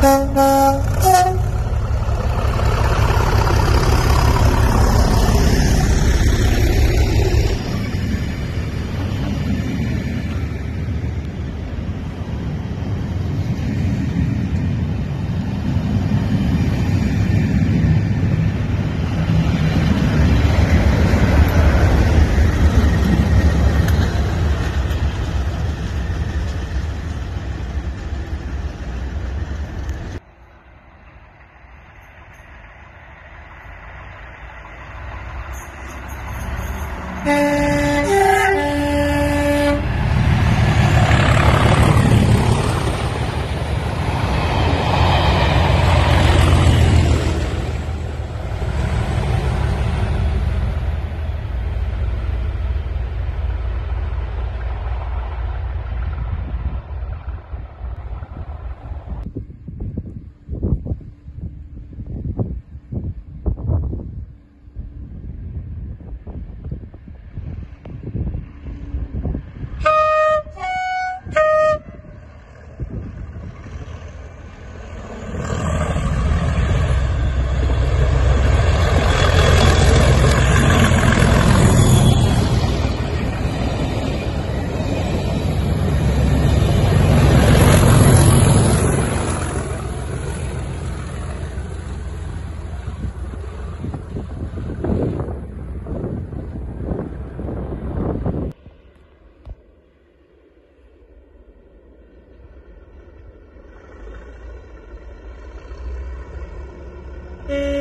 うん。Hey. Mm-hmm.